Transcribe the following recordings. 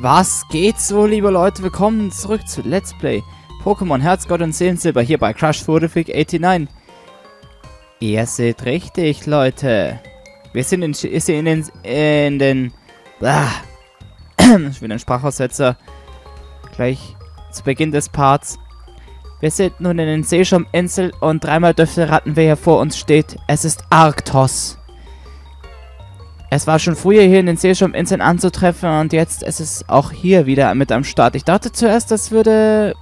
Was geht so, liebe Leute? Willkommen zurück zu Let's Play Pokémon Herz, Gott und Seelensilber hier bei Crush Fortific 89. Ihr seht richtig, Leute. Wir sind in, ist in den, in den, ah, schon wieder ein Sprachaussetzer. Gleich zu Beginn des Parts. Wir sind nun in den Seeschirminsel und dreimal dürfte raten, wer hier vor uns steht. Es ist Arktos. Es war schon früher hier in den Seeschirminseln anzutreffen und jetzt ist es auch hier wieder mit am Start. Ich dachte zuerst, das würde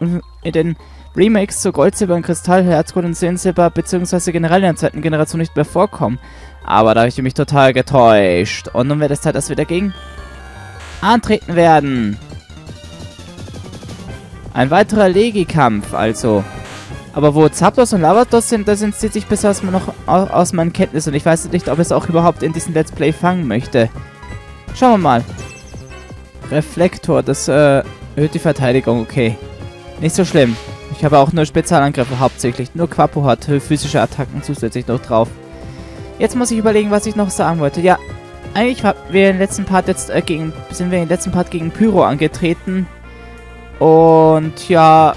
in den Remakes zu Gold, Silber und Kristall, Herzgold und Seelensilber beziehungsweise generell in der zweiten Generation nicht mehr vorkommen. Aber da habe ich mich total getäuscht. Und nun wird es Zeit, dass wir dagegen antreten werden. Ein weiterer Legi-Kampf, also. Aber wo Zapdos und Lavados sind, das entzieht sich bisher noch aus, meinen Kenntnissen. Und ich weiß nicht, ob ich es auch überhaupt in diesem Let's Play fangen möchte. Schauen wir mal. Reflektor, das äh, erhöht die Verteidigung, okay. Nicht so schlimm. Ich habe auch nur Spezialangriffe hauptsächlich. Nur Quapo hat physische Attacken zusätzlich noch drauf. Jetzt muss ich überlegen, was ich noch sagen wollte. Ja, eigentlich wir im letzten Part jetzt äh, gegen, sind wir im letzten Part gegen Pyro angetreten. Und ja,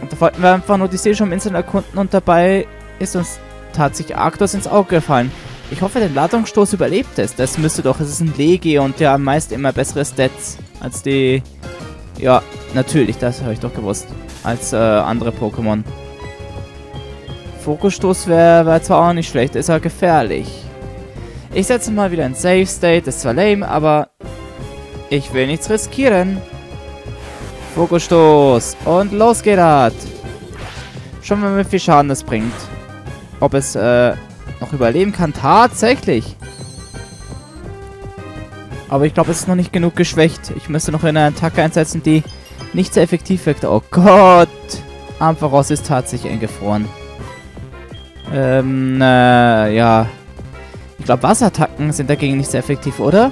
und da wollten wir einfach nur die Seeschirminseln erkunden und dabei ist uns tatsächlich Arktos ins Auge gefallen. Ich hoffe, der Ladungsstoß überlebt es. Das müsste doch, es ist ein Legi und ja, meist immer bessere Stats als die... Ja, natürlich, das habe ich doch gewusst. Als äh, andere Pokémon. Fokusstoß wäre wär zwar auch nicht schlecht, ist aber gefährlich. Ich setze mal wieder ein Safe State, ist zwar lame, aber ich will nichts riskieren. Fokusstoß. Und los geht das. Schauen mal, wie viel Schaden das bringt. Ob es äh, noch überleben kann. Tatsächlich. Aber ich glaube, es ist noch nicht genug geschwächt. Ich müsste noch eine Attacke einsetzen, die nicht sehr effektiv wirkt. Oh Gott. Ampharos ist tatsächlich eingefroren. Ähm, äh, ja. Ich glaube, Wasserattacken sind dagegen nicht sehr effektiv, oder?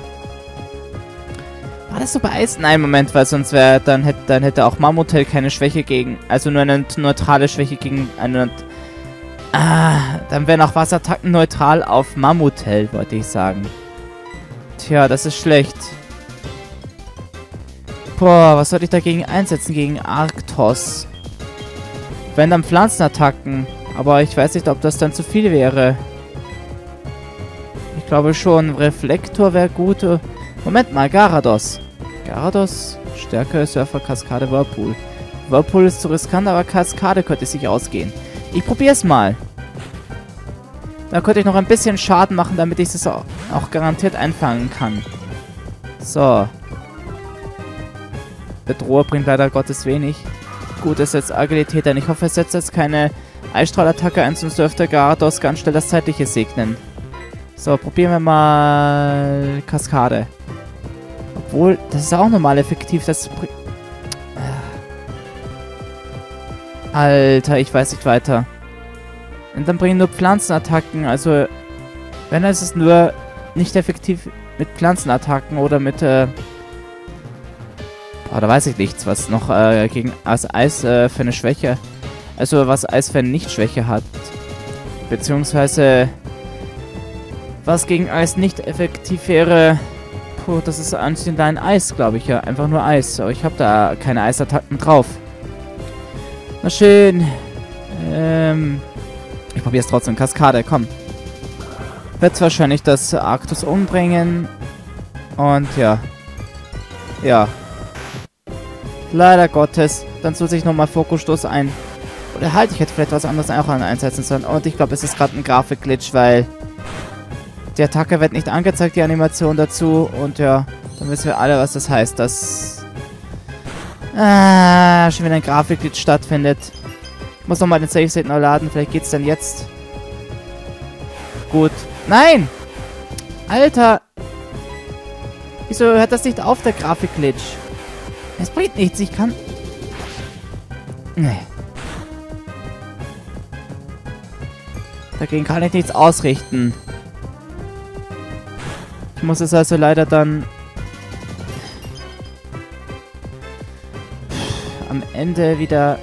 War das so bei Eis? Nein, Moment, weil sonst wäre, dann hätte, dann hätte auch Mammutel keine Schwäche gegen, also nur eine neutrale Schwäche gegen eine, ah, dann wären auch Wasserattacken neutral auf Mammutel, wollte ich sagen. Tja, das ist schlecht. Boah, was sollte ich dagegen einsetzen, gegen Arktos? Wenn dann Pflanzenattacken, aber ich weiß nicht, ob das dann zu viel wäre. Ich glaube schon, Reflektor wäre gut. Moment mal, Garados. Garados, Stärke, Surfer, Kaskade, Whirlpool. Whirlpool ist zu riskant, aber Kaskade könnte sich ausgehen. Ich probiere es mal. Da könnte ich noch ein bisschen Schaden machen, damit ich es auch, auch garantiert einfangen kann. So. Bedroher bringt leider Gottes wenig. Gut, es setzt Agilität ein. Ich hoffe, es setzt jetzt keine Eisstrahlattacke ein, sonst dürfte Garados ganz schnell das Zeitliche segnen. So, probieren wir mal Kaskade. Obwohl, das ist auch normal effektiv. Das bringt... Alter, ich weiß nicht weiter. Und dann bringen nur Pflanzenattacken. Also, wenn es ist nur nicht effektiv mit Pflanzenattacken oder mit, äh... Oh, da weiß ich nichts, was noch äh, gegen das Eis äh, für eine Schwäche... Also, was Eis für eine Nicht-Schwäche hat. Beziehungsweise... Was gegen Eis nicht effektiv wäre... Puh, das ist anscheinend ein Eis, glaube ich, ja. Einfach nur Eis. Aber ich habe da keine Eisattacken drauf. Na schön. Ähm... Ich probiere es trotzdem. Kaskade, komm. Wird wahrscheinlich das Arktos umbringen. Und ja. Ja. Leider Gottes. Dann setze ich nochmal Fokusstoß ein. Oder halt, ich hätte vielleicht was anderes auch einsetzen sollen. Und ich glaube, es ist gerade ein Grafikglitch, weil die Attacke wird nicht angezeigt, die Animation dazu. Und ja, dann wissen wir alle, was das heißt. Dass ah, schon wieder ein Grafikglitch stattfindet. Ich muss nochmal den Safe State neu laden. Vielleicht geht's dann jetzt. Gut. Nein! Alter! Wieso hört das nicht auf, der Grafikglitch? Es bringt nichts, ich kann... Nee. Dagegen kann ich nichts ausrichten. Ich muss es also leider dann... am Ende wieder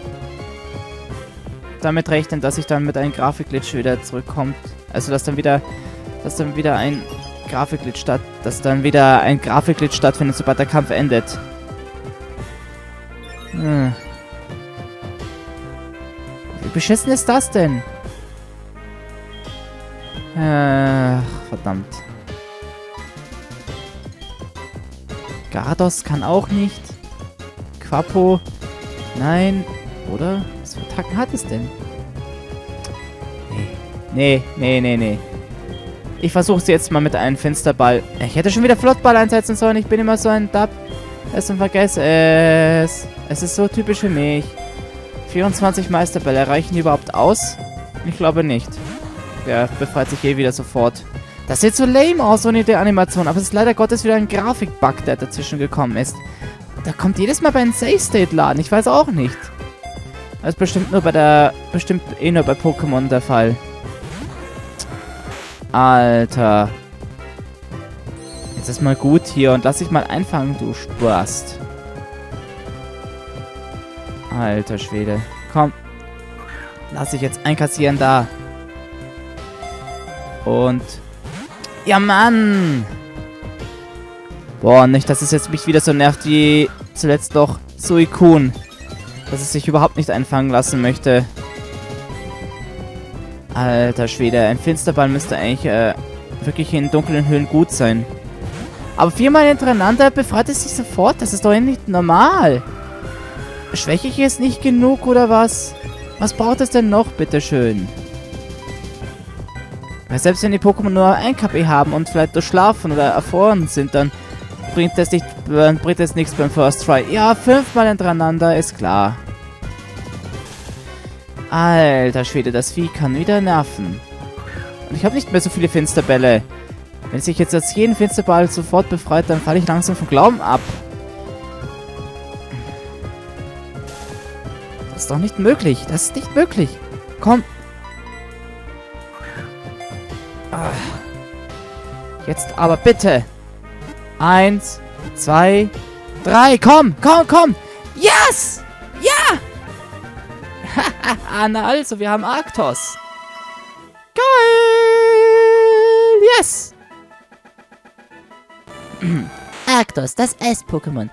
damit rechnen, dass ich dann mit einem Grafikglitch wieder zurückkommt. Also, dass dann wieder dass dann wieder ein Grafikglitch statt, dass dann wieder ein Grafikglitch stattfindet, sobald der Kampf endet. Hm. Wie beschissen ist das denn? Ach, verdammt. Gardos kann auch nicht. Quapo. Nein. Oder? Was für Attacken hat es denn? Nee. Nee, nee, nee, nee. Ich versuche es jetzt mal mit einem Fensterball. Ich hätte schon wieder Flottball einsetzen sollen. Ich bin immer so ein Dab. Es und vergesse es. Es ist so typisch für mich. 24 Meisterbälle. Reichen die überhaupt aus? Ich glaube nicht. Der befreit sich eh wieder sofort. Das sieht so lame aus ohne die Animation, aber es ist leider Gottes wieder ein Grafikbug, der dazwischen gekommen ist. Da kommt jedes Mal bei einem Save State Laden, ich weiß auch nicht. Das ist bestimmt nur bei der, bestimmt eh nur bei Pokémon der Fall. Alter. Jetzt ist mal gut hier und lass dich mal einfangen, du Spast. Alter Schwede. Komm. Lass dich jetzt einkassieren da. Und ja, Mann! Boah, nicht, dass es jetzt mich wieder so nervt wie zuletzt doch Suikun. Dass es sich überhaupt nicht einfangen lassen möchte. Alter Schwede, ein Finsterball müsste eigentlich äh, wirklich in dunklen Höhlen gut sein. Aber viermal hintereinander befreit es sich sofort. Das ist doch nicht normal. Schwäche ich es nicht genug oder was? Was braucht es denn noch, bitteschön? Weil selbst wenn die Pokémon nur ein KP haben und vielleicht durchschlafen oder erfroren sind, dann bringt es nicht, bringt es nichts beim First Try. Ja, fünfmal hintereinander, ist klar. Alter Schwede, das Vieh kann wieder nerven. Und ich habe nicht mehr so viele Finsterbälle. Wenn sich jetzt als jeden Finsterball sofort befreit, dann falle ich langsam vom Glauben ab. Das ist doch nicht möglich. Das ist nicht möglich. Komm, Jetzt aber bitte. Eins, zwei, drei. Komm, komm, komm. Yes! Ja! Na also, wir haben Arktos. Geil! Yes! Arktos, das Eis-Pokémon.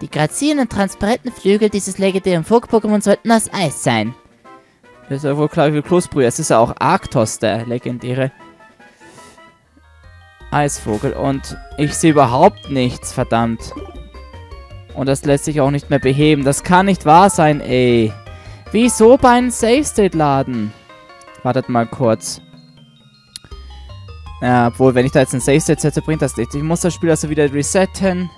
Die grazierenden transparenten Flügel dieses legendären Vogel-Pokémon sollten aus Eis sein. Das ist ja wohl klar wie Kloßbrühe. Es ist ja auch Arktos, der legendäre Eisvogel. Und ich sehe überhaupt nichts, verdammt. Und das lässt sich auch nicht mehr beheben. Das kann nicht wahr sein, ey. Wieso bei einem Safe-State-Laden? Wartet mal kurz. Ja, obwohl, wenn ich da jetzt ein Safe-State setze, bringt das nichts. Ich muss das Spiel also wieder resetten.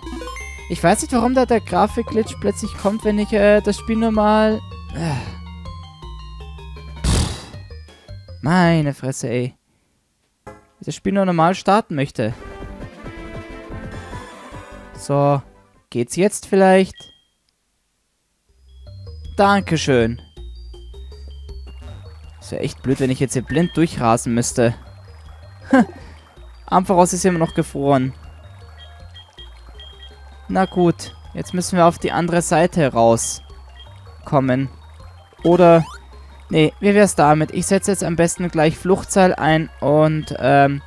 Ich weiß nicht, warum da der Grafik-Glitch plötzlich kommt, wenn ich äh, das Spiel normal... Äh. Meine Fresse, ey das Spiel nur normal starten möchte. So, geht's jetzt vielleicht? Dankeschön. Ist ja echt blöd, wenn ich jetzt hier blind durchrasen müsste. Ampharos ist immer noch gefroren. Na gut, jetzt müssen wir auf die andere Seite rauskommen. Oder Nee, wie wär's damit? Ich setze jetzt am besten gleich Fluchtseil ein und ähm,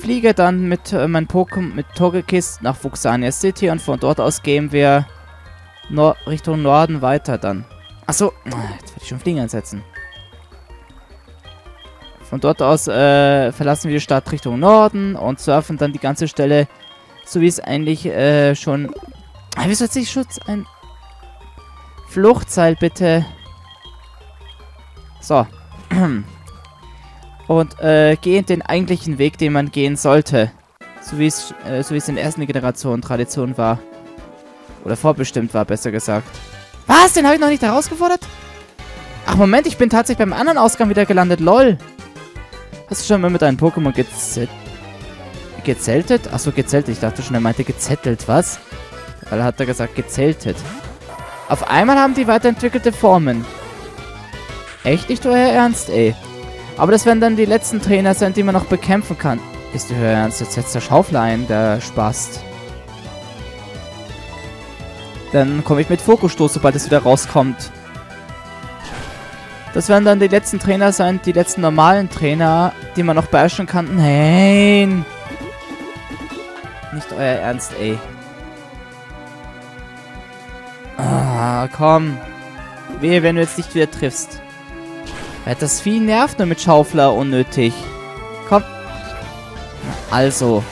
fliege dann mit äh, meinem Pokémon mit Togekiss nach Fuxania City und von dort aus gehen wir Nor Richtung Norden weiter dann. Achso, ah, jetzt werde ich schon Fliegen einsetzen. Von dort aus äh, verlassen wir die Stadt Richtung Norden und surfen dann die ganze Stelle, so wie es eigentlich äh, schon... Ah, wie soll sich Schutz ein... Fluchtseil bitte... So. Und äh, gehen den eigentlichen Weg, den man gehen sollte. So wie es äh, so es in der ersten Generation Tradition war. Oder vorbestimmt war, besser gesagt. Was? Den habe ich noch nicht herausgefordert? Ach, Moment, ich bin tatsächlich beim anderen Ausgang wieder gelandet. LOL. Hast du schon mal mit einem Pokémon gezelt gezeltet? Achso, gezeltet. Ich dachte schon, er meinte gezettelt. Was? Weil er hat er gesagt gezeltet. Auf einmal haben die weiterentwickelte Formen. Echt nicht euer Ernst, ey. Aber das werden dann die letzten Trainer sein, die man noch bekämpfen kann. Ist euer Ernst? Jetzt setzt der Schaufel ein, der Spast. Dann komme ich mit Fokusstoß, sobald es wieder rauskommt. Das werden dann die letzten Trainer sein, die letzten normalen Trainer, die man noch beherrschen kann. Nein! Nicht euer Ernst, ey. Ah, komm. Wehe, wenn du jetzt nicht wieder triffst. Das Vieh nervt nur mit Schaufler unnötig. Komm. Also.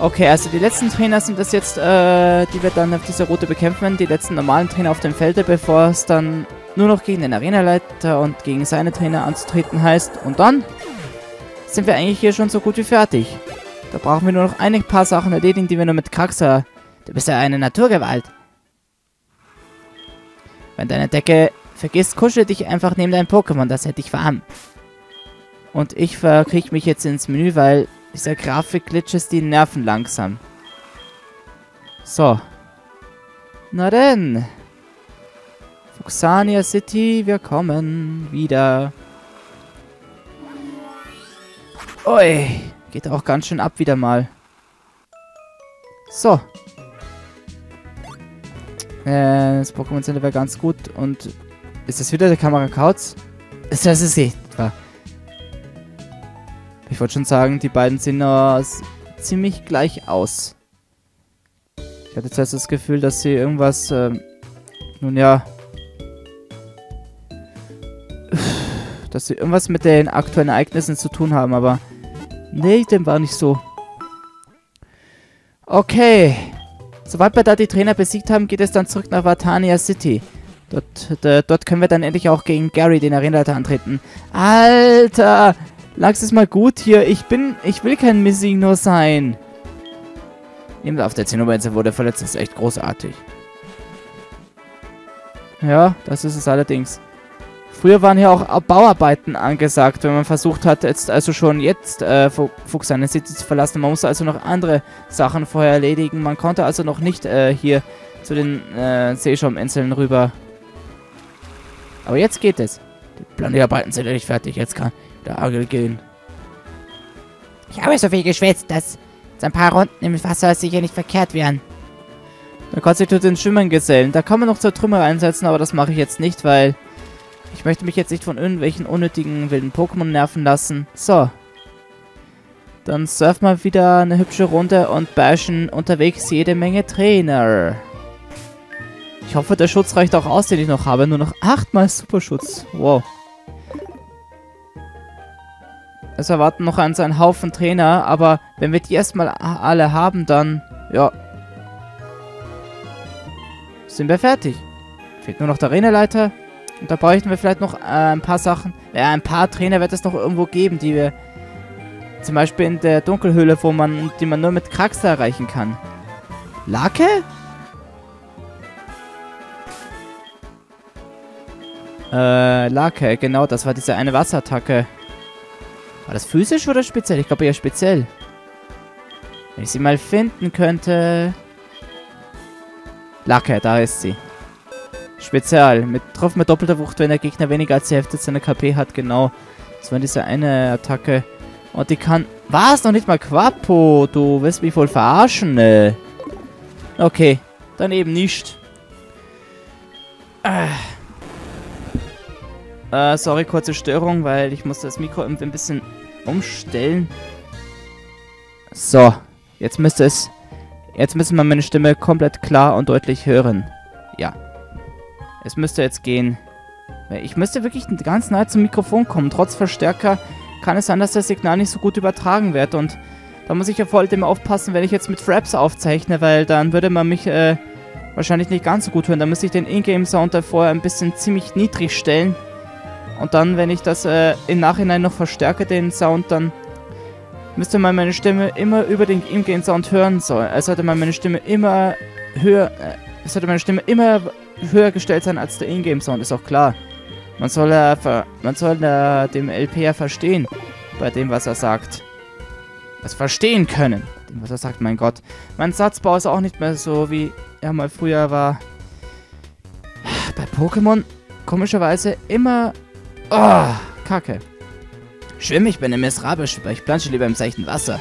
Okay, also die letzten Trainer sind das jetzt, äh, die wir dann auf dieser Route bekämpfen. Die letzten normalen Trainer auf dem Felde, bevor es dann nur noch gegen den Arenaleiter und gegen seine Trainer anzutreten heißt. Und dann sind wir eigentlich hier schon so gut wie fertig. Da brauchen wir nur noch ein paar Sachen erledigen, die wir nur mit Kraxer... Du bist ja eine Naturgewalt. Wenn deine Decke vergisst, kuschel dich einfach neben dein Pokémon, das hätte ich warm. Und ich verkriege mich jetzt ins Menü, weil dieser Grafik-Glitch ist die Nerven langsam. So. Na denn. Fuxania City, wir kommen wieder. Ui, geht auch ganz schön ab wieder mal. So. Äh, das Pokémon Center wäre ganz gut. Und ist das wieder der Kamera Kauz? Das ist sie. Ich wollte schon sagen, die beiden sehen uh, ziemlich gleich aus. Ich hatte zuerst das Gefühl, dass sie irgendwas, äh, nun ja, dass sie irgendwas mit den aktuellen Ereignissen zu tun haben, aber nee, dem war nicht so. Okay. Sobald wir da die Trainer besiegt haben, geht es dann zurück nach Vatania City. Dort, dort können wir dann endlich auch gegen Gary, den Arenaleiter, antreten. Alter! Lass es mal gut hier. Ich bin, ich will kein Missing sein. Nehmt auf der Zinnobergrenze wurde verletzt. Das ist echt großartig. Ja, das ist es allerdings. Früher waren hier auch Bauarbeiten angesagt, wenn man versucht hat, jetzt also schon jetzt äh, Fuchs seine City zu verlassen. Man musste also noch andere Sachen vorher erledigen. Man konnte also noch nicht äh, hier zu den äh, Seeschauminseln rüber. Aber jetzt geht es. Die Planierarbeiten sind nicht fertig. Jetzt kann der Agel gehen. Ich habe so viel geschwätzt, dass ein paar Runden im Wasser sicher nicht verkehrt wären. Da kannst du dich den Schwimmern gesellen. Da kann man noch zur Trümmer einsetzen, aber das mache ich jetzt nicht, weil ich möchte mich jetzt nicht von irgendwelchen unnötigen wilden Pokémon nerven lassen. So. Dann surfen wir wieder eine hübsche Runde und bashen unterwegs jede Menge Trainer. Ich hoffe, der Schutz reicht auch aus, den ich noch habe. Nur noch achtmal Superschutz. Wow. Es erwarten noch einen, einen Haufen Trainer, aber wenn wir die erstmal alle haben, dann, ja, sind wir fertig. Fehlt nur noch der Arenaleiter. Und da bräuchten wir vielleicht noch äh, ein paar Sachen. Ja, ein paar Trainer wird es noch irgendwo geben, die wir zum Beispiel in der Dunkelhöhle, wo man, die man nur mit Kraxer erreichen kann. Lake? Äh, Lake, genau, das war diese eine Wasserattacke. War das physisch oder speziell? Ich glaube eher speziell. Wenn ich sie mal finden könnte... Lacke, da ist sie. Spezial. Mit, drauf mit doppelter Wucht, wenn der Gegner weniger als die Hälfte seiner KP hat. Genau. Das war diese eine Attacke. Und die kann... Was? Noch nicht mal Quapo. Du wirst mich wohl verarschen, ne? Okay. Dann eben nicht. Ah. Äh, sorry, kurze Störung, weil ich muss das Mikro irgendwie ein bisschen umstellen. So, jetzt müsste es... Jetzt müssen wir meine Stimme komplett klar und deutlich hören. Ja. Es müsste jetzt gehen. Ich müsste wirklich ganz nahe zum Mikrofon kommen. Trotz Verstärker kann es sein, dass das Signal nicht so gut übertragen wird. Und da muss ich ja vor allem aufpassen, wenn ich jetzt mit Fraps aufzeichne, weil dann würde man mich äh, wahrscheinlich nicht ganz so gut hören. Da müsste ich den Ingame-Sound davor ein bisschen ziemlich niedrig stellen. Und dann, wenn ich das äh, im Nachhinein noch verstärke, den Sound, dann müsste man meine Stimme immer über den Ingame-Sound hören sollen. Also sollte man meine Stimme immer höher, äh, sollte meine Stimme immer höher gestellt sein als der Ingame-Sound, ist auch klar. Man soll, äh, man soll äh, dem LP ja verstehen, bei dem, was er sagt. Was verstehen können, dem, was er sagt, mein Gott. Mein Satzbau ist auch nicht mehr so, wie er mal früher war. Bei Pokémon komischerweise immer Oh, Kacke. Schwimm, ich bin ein Miserabelschwimmer. Ich plansche lieber im seichten Wasser.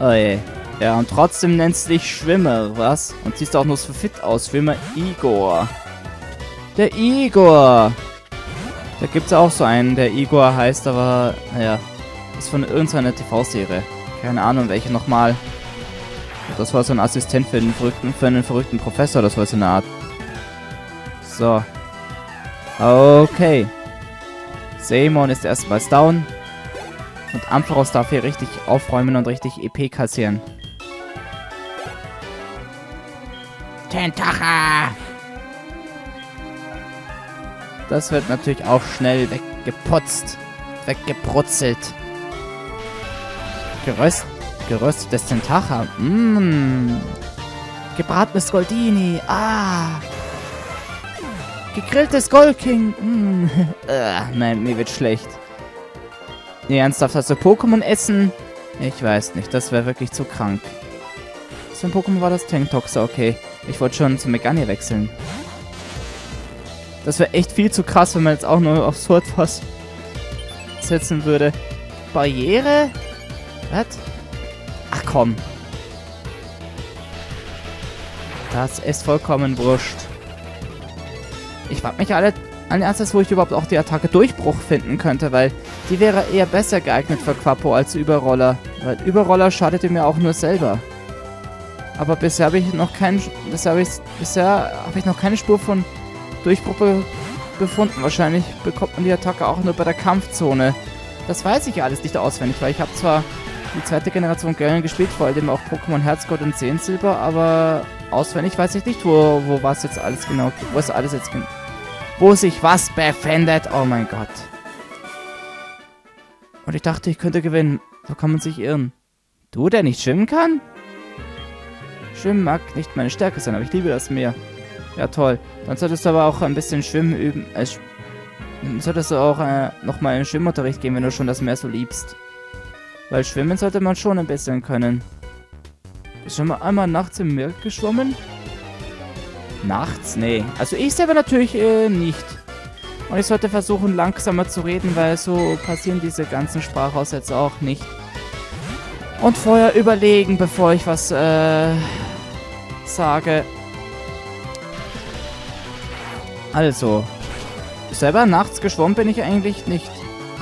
Oh je. Ja, und trotzdem nennst du dich Schwimmer, was? Und siehst auch nur so fit aus. Schwimmer Igor. Der Igor. Da gibt es auch so einen, der Igor heißt, aber, naja, ist von irgendeiner TV-Serie. Keine Ahnung, welche nochmal. Das war so ein Assistent für, den verrückten, für einen verrückten Professor, das war so eine Art. So. Okay. Seimon ist erstmals down. Und Ampharos darf hier richtig aufräumen und richtig EP kassieren. Tentacha! Das wird natürlich auch schnell weggeputzt. Weggebrutzelt. Geröst, geröstetes Tentacha. Mmm. Gebratenes Goldini. Ah. Gegrilltes Goldking. Mm. äh, nein, mir wird schlecht. Nee, ernsthaft, also Pokémon essen? Ich weiß nicht, das wäre wirklich zu krank. Was für ein Pokémon war das? Tanktoxer, okay. Ich wollte schon zu Megane wechseln. Das wäre echt viel zu krass, wenn man jetzt auch nur auf Sword was setzen würde. Barriere? Was? Ach komm. Das ist vollkommen wurscht. Ich frage mich alle, an erstes, wo ich überhaupt auch die Attacke Durchbruch finden könnte, weil die wäre eher besser geeignet für Quappo als Überroller. Weil Überroller schadet mir auch nur selber. Aber bisher habe ich noch keinen, bisher habe ich, bisher habe ich noch keine Spur von Durchbruch be befunden. Wahrscheinlich bekommt man die Attacke auch nur bei der Kampfzone. Das weiß ich alles nicht auswendig, weil ich habe zwar die zweite Generation Galen gespielt, vor allem auch Pokémon Herzgold und Sehensilber, aber auswendig weiß ich nicht, wo, wo was jetzt alles genau, wo es alles jetzt genau, wo sich was befindet. Oh mein Gott. Und ich dachte, ich könnte gewinnen. So kann man sich irren. Du, der nicht schwimmen kann? Schwimmen mag nicht meine Stärke sein, aber ich liebe das Meer. Ja, toll. Dann solltest du aber auch ein bisschen Schwimmen üben. Äh, sch solltest du auch äh, nochmal in Schwimmunterricht gehen, wenn du schon das Meer so liebst. Weil schwimmen sollte man schon ein bisschen können. Ist schon mal einmal nachts im Meer geschwommen? Nachts? Nee. Also ich selber natürlich äh, nicht. Und ich sollte versuchen, langsamer zu reden, weil so passieren diese ganzen Sprachaussätze auch nicht. Und vorher überlegen, bevor ich was äh, sage. Also, selber nachts geschwommen bin ich eigentlich nicht.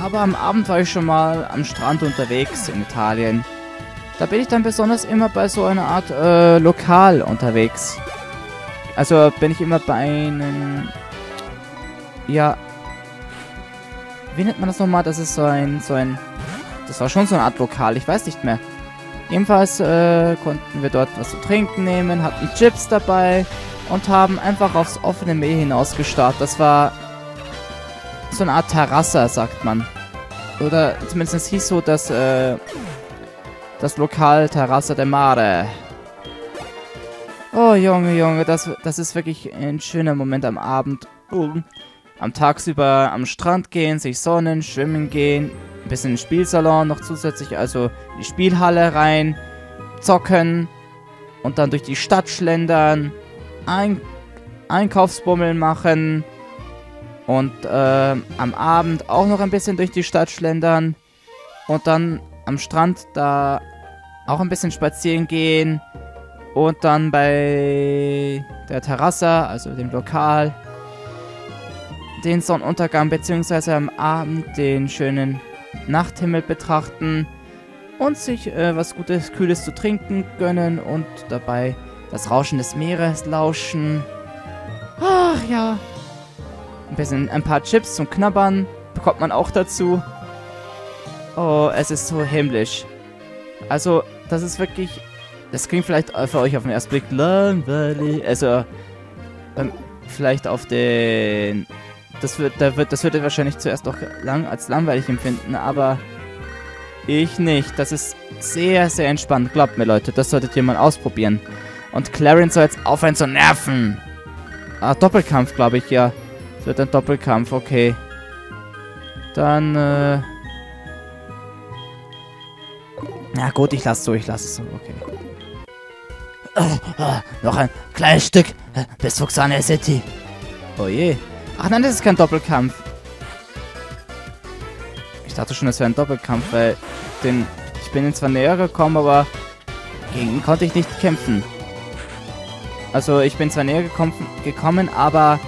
Aber am Abend war ich schon mal am Strand unterwegs in Italien. Da bin ich dann besonders immer bei so einer Art äh, Lokal unterwegs. Also bin ich immer bei einem... Ja... Wie nennt man das nochmal? Das ist so ein... so ein... Das war schon so eine Art Lokal, ich weiß nicht mehr. Jedenfalls äh, konnten wir dort was zu trinken nehmen, hatten Chips dabei und haben einfach aufs offene Meer hinausgestarrt. Das war so eine Art Terrasse, sagt man. Oder zumindest hieß so, dass äh, das Lokal Terrasse de Mare. Oh, Junge, Junge, das, das ist wirklich ein schöner Moment am Abend. Am Tagsüber am Strand gehen, sich sonnen, schwimmen gehen, ein bisschen in den Spielsalon noch zusätzlich, also in die Spielhalle rein, zocken und dann durch die Stadt schlendern, ein Einkaufsbummeln machen und äh, am Abend auch noch ein bisschen durch die Stadt schlendern und dann am Strand da auch ein bisschen spazieren gehen und dann bei der Terrasse, also dem Lokal, den Sonnenuntergang bzw. am Abend den schönen Nachthimmel betrachten und sich äh, was Gutes, Kühles zu trinken gönnen und dabei das Rauschen des Meeres lauschen. Ach ja. Ein bisschen, ein paar Chips zum Knabbern bekommt man auch dazu. Oh, es ist so himmlisch. Also, das ist wirklich... Das klingt vielleicht für euch auf den ersten Blick langweilig. Also, ähm, vielleicht auf den... Das wird, da wird, das wird ihr wahrscheinlich zuerst auch lang, als langweilig empfinden, aber ich nicht. Das ist sehr, sehr entspannt. Glaubt mir, Leute, das solltet ihr mal ausprobieren. Und Clarence soll jetzt aufhören zu nerven. Ah, Doppelkampf, glaube ich, ja. Es wird ein Doppelkampf, okay. Dann, äh... Na gut, ich lasse so, ich lasse es so, okay. Oh, oh, noch ein kleines Stück äh, bis Fuxania City. Oh je. Ach nein, das ist kein Doppelkampf. Ich dachte schon, das wäre ein Doppelkampf, weil den, ich bin ihm zwar näher gekommen, aber gegen ihn konnte ich nicht kämpfen. Also ich bin zwar näher gekommen, gekommen aber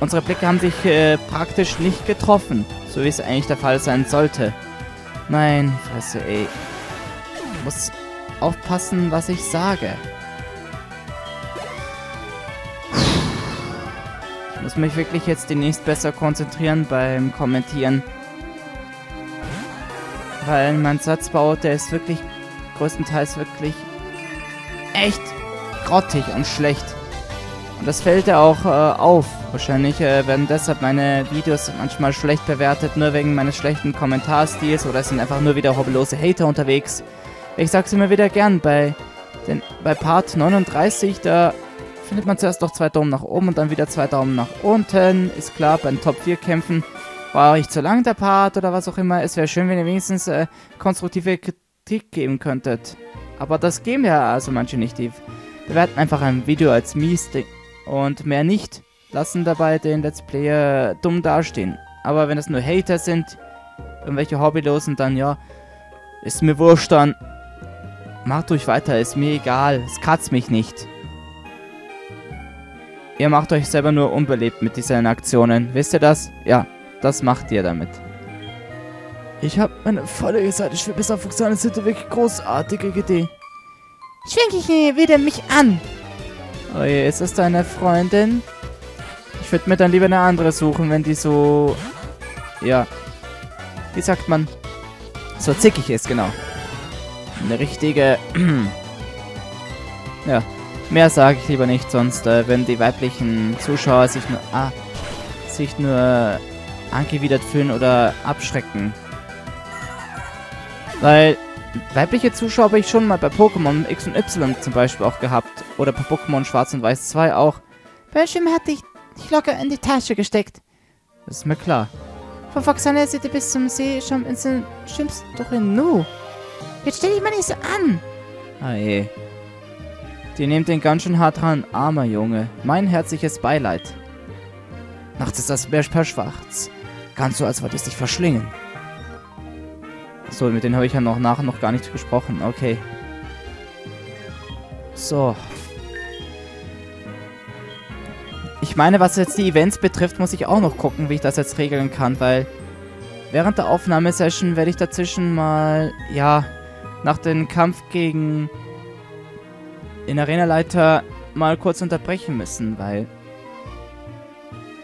unsere Blicke haben sich äh, praktisch nicht getroffen, so wie es eigentlich der Fall sein sollte. Nein, Fresse, ey. Ich muss aufpassen, was ich sage. Ich muss mich wirklich jetzt demnächst besser konzentrieren beim Kommentieren. Weil mein Satzbau, der ist wirklich größtenteils wirklich echt grottig und schlecht. Und das fällt ja auch äh, auf. Wahrscheinlich äh, werden deshalb meine Videos manchmal schlecht bewertet, nur wegen meines schlechten Kommentarstils oder es sind einfach nur wieder hobbylose Hater unterwegs. Ich sag's immer wieder gern, bei, den, bei Part 39, da findet man zuerst noch zwei Daumen nach oben und dann wieder zwei Daumen nach unten. Ist klar, bei den Top 4 Kämpfen war ich zu lang der Part oder was auch immer. Es wäre schön, wenn ihr wenigstens äh, konstruktive Kritik geben könntet. Aber das geben ja also manche nicht. Die bewerten einfach ein Video als mies und mehr nicht. Lassen dabei den Let's Player dumm dastehen. Aber wenn es nur Hater sind, irgendwelche Hobbylosen, dann ja, ist mir wurscht dann. Macht ruhig weiter, ist mir egal. Es kratzt mich nicht. Ihr macht euch selber nur unbelebt mit diesen Aktionen. Wisst ihr das? Ja, das macht ihr damit. Ich habe meine volle Seite schwer bis auf Fuchsane sind wirklich großartige Idee. Schwenke ich wieder mich an. Oh je, ist das deine Freundin? Ich würde mir dann lieber eine andere suchen, wenn die so... Ja. Wie sagt man? So zickig ist, genau. Eine richtige... ja. Mehr sage ich lieber nicht, sonst äh, wenn die weiblichen Zuschauer sich nur... Ah, sich nur angewidert fühlen oder abschrecken. Weil weibliche Zuschauer habe ich schon mal bei Pokémon X und Y zum Beispiel auch gehabt. Oder bei Pokémon Schwarz und Weiß 2 auch. Bellschirm hatte ich dich locker in die Tasche gesteckt. Das ist mir klar. Von Foxana City bis zum See schon ins Schimpfst doch in Nu. Jetzt stell dich mal nicht so an. Ah je. Die nehmt den ganz schön hart dran, armer Junge. Mein herzliches Beileid. Nachts ist das Meer schwarz. Ganz so, als wollte es dich verschlingen. So, mit denen habe ich ja noch nachher noch gar nicht gesprochen. Okay. So. Ich meine, was jetzt die Events betrifft, muss ich auch noch gucken, wie ich das jetzt regeln kann, weil während der Aufnahmesession werde ich dazwischen mal, ja, nach dem Kampf gegen den Arenaleiter mal kurz unterbrechen müssen, weil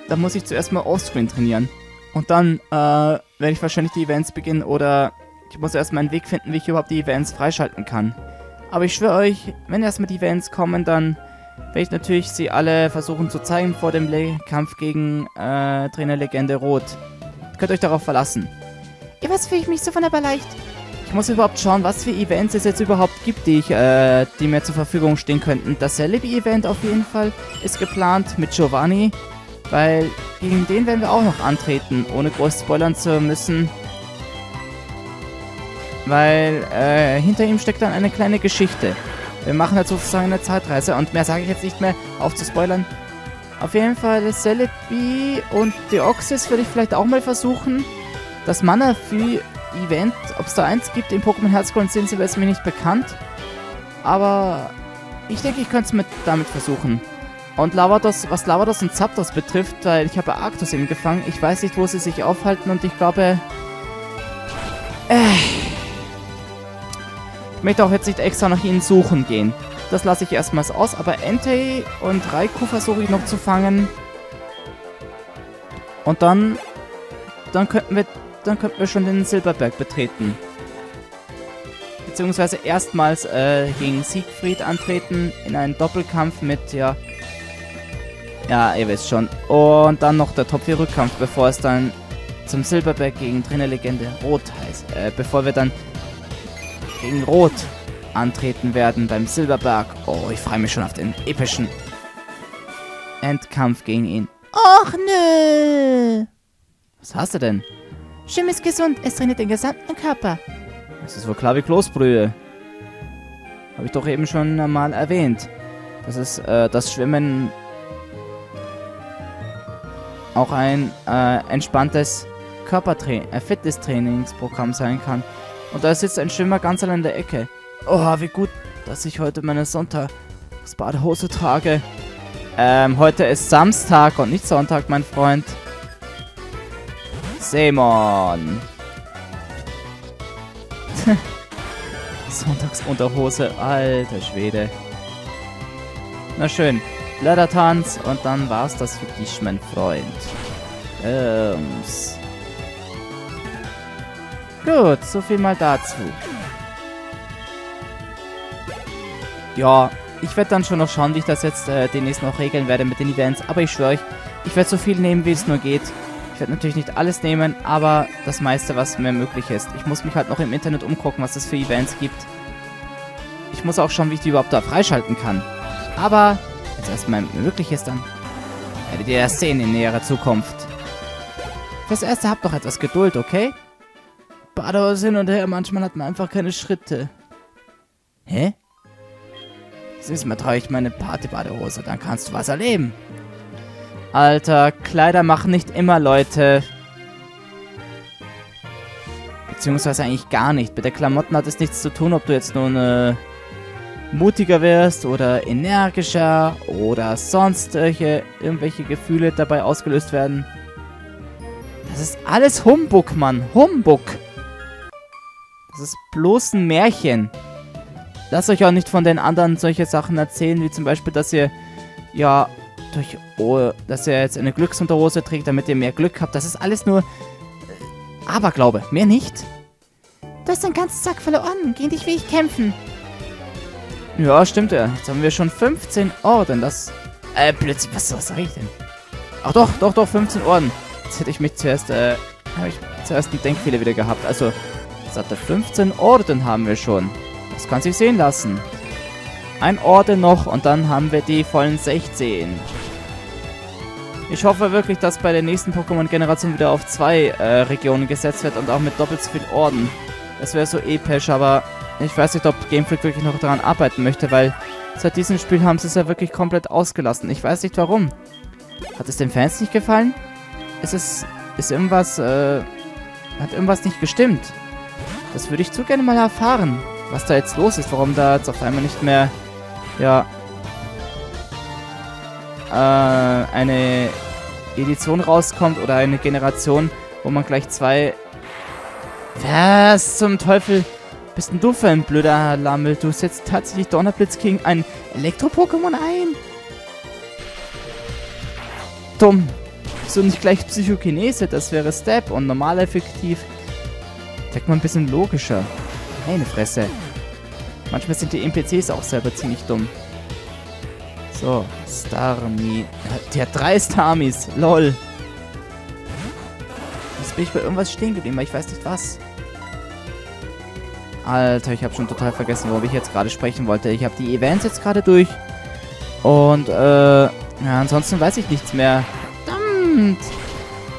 da muss ich zuerst mal Offscreen trainieren. Und dann äh, werde ich wahrscheinlich die Events beginnen oder ich muss erstmal einen Weg finden, wie ich überhaupt die Events freischalten kann. Aber ich schwöre euch, wenn erstmal die Events kommen, dann werde ich natürlich sie alle versuchen zu zeigen vor dem Le Kampf gegen äh, Trainerlegende Rot. Könnt euch darauf verlassen. Ja, was fühle ich mich so wunderbar leicht? Ich muss überhaupt schauen, was für Events es jetzt überhaupt gibt, die, ich, äh, die mir zur Verfügung stehen könnten. Das Celebi-Event auf jeden Fall ist geplant mit Giovanni, weil gegen den werden wir auch noch antreten, ohne groß spoilern zu müssen. Weil äh, hinter ihm steckt dann eine kleine Geschichte. Wir machen halt sozusagen eine Zeitreise und mehr sage ich jetzt nicht mehr, auf zu spoilern. Auf jeden Fall Celebi und Deoxys würde ich vielleicht auch mal versuchen. Das Mana-Event, ob es da eins gibt in Pokémon Herz Silber, ist mir nicht bekannt. Aber ich denke, ich könnte es damit versuchen. Und Lavados, was Lavados und Zapdos betrifft, weil ich habe Arctos eben gefangen. Ich weiß nicht, wo sie sich aufhalten und ich glaube... Äh, ich möchte auch jetzt nicht extra nach ihnen suchen gehen. Das lasse ich erstmals aus, aber Entei und Raikou versuche ich noch zu fangen. Und dann... Dann könnten wir... Dann könnten wir schon den Silberberg betreten. Beziehungsweise erstmals äh, gegen Siegfried antreten in einen Doppelkampf mit, ja... Ja, ihr wisst schon. Und dann noch der Top 4 Rückkampf, bevor es dann zum Silberberg gegen Trainerlegende Rot heißt. Äh, bevor wir dann gegen Rot antreten werden beim Silberberg. Oh, ich freue mich schon auf den epischen Endkampf gegen ihn. Och nö. Was hast du denn? Schim ist gesund, es trainiert den gesamten Körper. Das ist wohl klar wie Kloßbrühe. Habe ich doch eben schon mal erwähnt. Das ist äh, das Schwimmen auch ein äh, entspanntes Körpertraining, äh, Fitnesstrainingsprogramm sein kann. Und da sitzt ein Schwimmer ganz allein in der Ecke. Oh, wie gut, dass ich heute meine Sonntagsbadehose trage. Ähm, heute ist Samstag und nicht Sonntag, mein Freund. Simon. Sonntagsunterhose, alter Schwede. Na schön. Blättertanz und dann war's das für dich, mein Freund. Bums. Gut, so viel mal dazu. Ja, ich werde dann schon noch schauen, wie ich das jetzt äh, demnächst noch regeln werde mit den Events. Aber ich schwöre euch, ich werde so viel nehmen, wie es nur geht. Ich werde natürlich nicht alles nehmen, aber das meiste, was mir möglich ist. Ich muss mich halt noch im Internet umgucken, was es für Events gibt. Ich muss auch schauen, wie ich die überhaupt da freischalten kann. Aber, wenn es erstmal möglich ist, dann werdet ihr das sehen in näherer Zukunft. Fürs Erste habt doch etwas Geduld, okay? Badehose hin und her, manchmal hat man einfach keine Schritte. Hä? Siehst mal, trage ich meine Partybadehose, dann kannst du was erleben. Alter, Kleider machen nicht immer Leute. Beziehungsweise eigentlich gar nicht. Mit der Klamotten hat es nichts zu tun, ob du jetzt nun äh, mutiger wirst oder energischer oder sonst welche, irgendwelche Gefühle dabei ausgelöst werden. Das ist alles Humbug, Mann. Humbug. Das ist bloß ein Märchen. Lasst euch auch nicht von den anderen solche Sachen erzählen, wie zum Beispiel, dass ihr, ja, durch, oh, dass ihr jetzt eine Glücksunterhose trägt, damit ihr mehr Glück habt. Das ist alles nur äh, Aberglaube, mehr nicht. Du hast einen ganzen Sack voller Orden. Gegen dich will ich kämpfen. Ja, stimmt ja. Jetzt haben wir schon 15 Orden. Das, äh, plötzlich, was, was sag ich denn? Ach doch, doch, doch, 15 Orden. Jetzt hätte ich mich zuerst, äh, habe ich zuerst einen Denkfehler wieder gehabt. Also, satte 15 Orden haben wir schon. Das kann sich sehen lassen. Ein Orden noch und dann haben wir die vollen 16. Ich hoffe wirklich, dass bei der nächsten Pokémon-Generation wieder auf zwei äh, Regionen gesetzt wird und auch mit doppelt so viel Orden. Das wäre so episch, aber ich weiß nicht, ob Game Freak wirklich noch daran arbeiten möchte, weil seit diesem Spiel haben sie es ja wirklich komplett ausgelassen. Ich weiß nicht warum. Hat es den Fans nicht gefallen? Ist es... Ist irgendwas, äh... Hat irgendwas nicht gestimmt? Das würde ich zu gerne mal erfahren, was da jetzt los ist, warum da jetzt auf einmal nicht mehr, ja, äh, eine Edition rauskommt oder eine Generation, wo man gleich zwei... Was zum Teufel bist denn du für ein blöder Lammel? Du setzt tatsächlich Donnerblitz gegen ein Elektro-Pokémon ein? Dumm. So nicht gleich Psychokinese, das wäre Step und normal effektiv. Denk mal ein bisschen logischer. Meine Fresse. Manchmal sind die NPCs auch selber ziemlich dumm. So, Starmie. Der hat drei Starmies. Lol. Jetzt bin ich bei irgendwas stehen geblieben, aber ich weiß nicht was. Alter, ich habe schon total vergessen, worüber ich jetzt gerade sprechen wollte. Ich habe die Events jetzt gerade durch. Und, äh, ja, ansonsten weiß ich nichts mehr. Verdammt.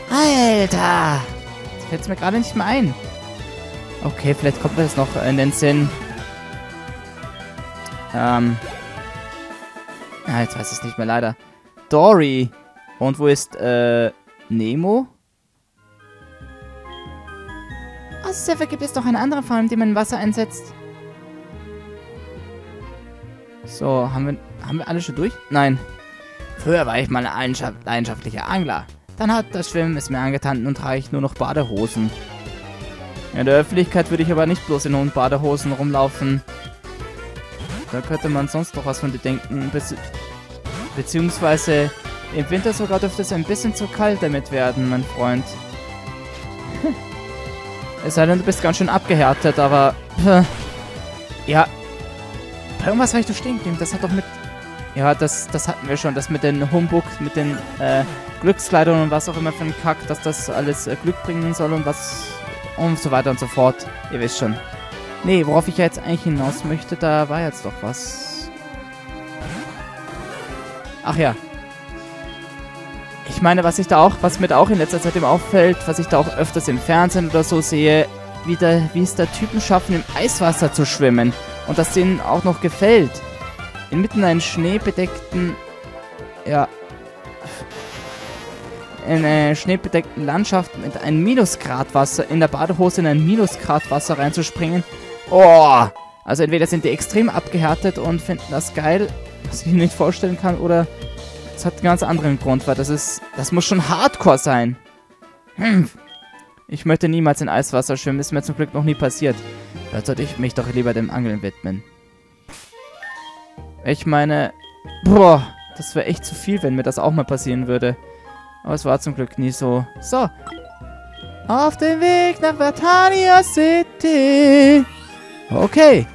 Alter. Jetzt fällt mir gerade nicht mehr ein. Okay, vielleicht kommt mir das noch in den Sinn. Ähm. Ja, jetzt weiß ich es nicht mehr, leider. Dory. Und wo ist, äh, Nemo? Außer dafür gibt es noch eine andere Form, die man Wasser einsetzt. So, haben wir, haben wir alle schon durch? Nein. Früher war ich mal ein leidenschaftlicher Angler. Dann hat das Schwimmen es mir angetan und trage ich nur noch Badehosen. In der Öffentlichkeit würde ich aber nicht bloß in hohen Badehosen rumlaufen. Da könnte man sonst noch was von dir denken. Be beziehungsweise im Winter sogar dürfte es ein bisschen zu kalt damit werden, mein Freund. Es sei denn, du bist ganz schön abgehärtet, aber... Ja. Bei irgendwas war ich doch stehen geblieben. Das hat doch mit... Ja, das, das hatten wir schon. Das mit den Humbug, mit den äh, Glückskleidern und was auch immer für ein Kack, dass das alles äh, Glück bringen soll und was... Und so weiter und so fort. Ihr wisst schon. Nee, worauf ich jetzt eigentlich hinaus möchte, da war jetzt doch was. Ach ja. Ich meine, was ich da auch, was mir da auch in letzter Zeit immer auffällt, was ich da auch öfters im Fernsehen oder so sehe, wie, da, wie es da Typen schaffen, im Eiswasser zu schwimmen. Und das denen auch noch gefällt. Inmitten einer schneebedeckten, ja, in einer schneebedeckten Landschaft mit einem Minusgradwasser, in der Badehose in ein Minusgradwasser reinzuspringen. Oh! Also entweder sind die extrem abgehärtet und finden das geil, was ich mir nicht vorstellen kann, oder Das hat einen ganz anderen Grund, weil das ist... Das muss schon Hardcore sein. Hm. Ich möchte niemals in Eiswasser schwimmen. Ist mir zum Glück noch nie passiert. Da sollte ich mich doch lieber dem Angeln widmen. Ich meine... Boah, das wäre echt zu viel, wenn mir das auch mal passieren würde. Aber es war zum Glück nie so. So. Auf dem Weg nach Vertania City. Okay.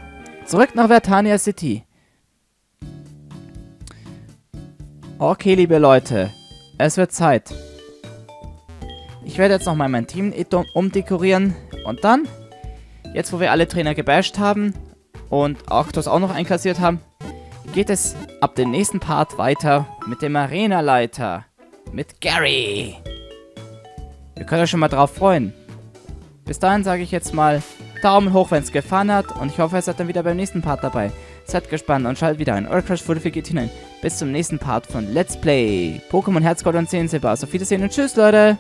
Zurück nach Vertania City. Okay, liebe Leute. Es wird Zeit. Ich werde jetzt nochmal mein Team umdekorieren. Und dann, jetzt wo wir alle Trainer gebasht haben und Arctos auch noch einkassiert haben, geht es ab dem nächsten Part weiter mit dem Arena-Leiter. Mit Gary. Ihr könnt euch schon mal drauf freuen. Bis dahin sage ich jetzt mal Daumen hoch, wenn es gefallen hat. Und ich hoffe, ihr seid dann wieder beim nächsten Part dabei. Seid gespannt und schaltet wieder ein. Euer Crash geht hinein. Bis zum nächsten Part von Let's Play Pokémon Herzgold und Seelensilber. Also auf Wiedersehen und tschüss, Leute.